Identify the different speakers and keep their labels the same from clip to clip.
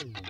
Speaker 1: Mm-hmm.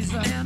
Speaker 1: Jesus.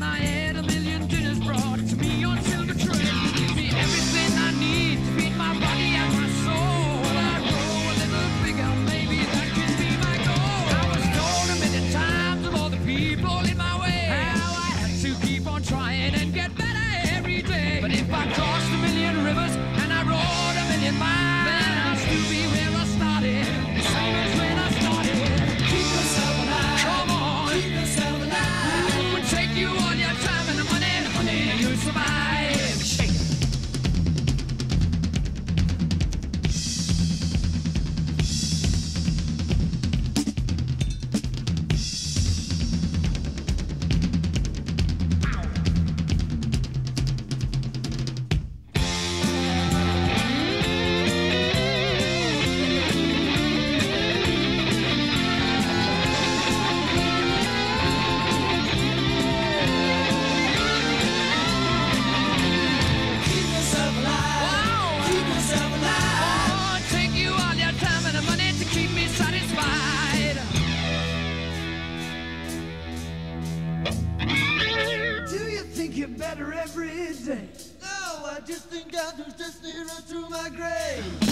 Speaker 1: say?
Speaker 2: No, I just think I'll do just nearer to my grave.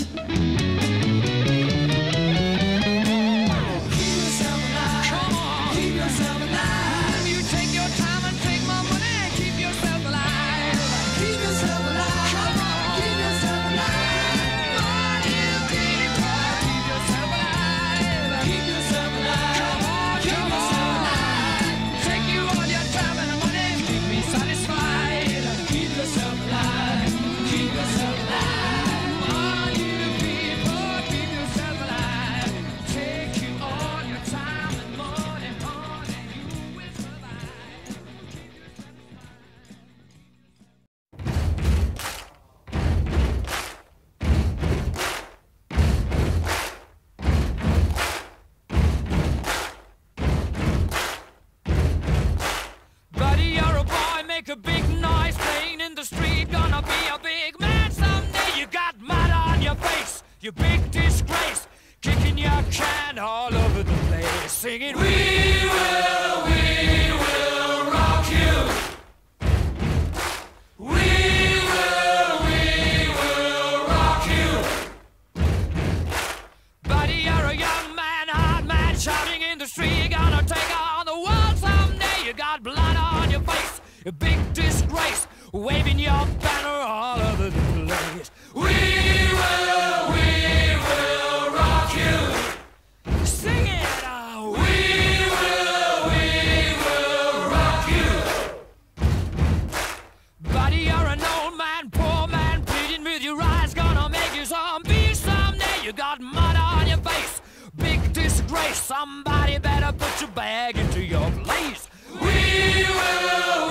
Speaker 1: a big disgrace, kicking your can all over the place, singing, We will, we will rock you. We will, we will rock you. Buddy, you're a young man, hard man, shouting in the street, you're gonna take on the world someday. You got blood on your face, a big disgrace, waving your banner all around. Somebody better put your bag into your place. We will.